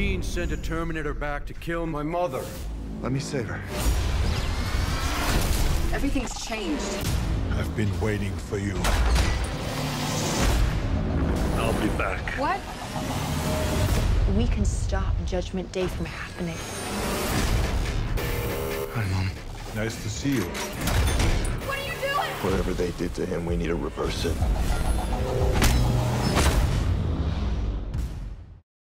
machine sent a Terminator back to kill my mother. Let me save her. Everything's changed. I've been waiting for you. I'll be back. What? We can stop Judgment Day from happening. Hi, Mom. Nice to see you. What are you doing? Whatever they did to him, we need to reverse it.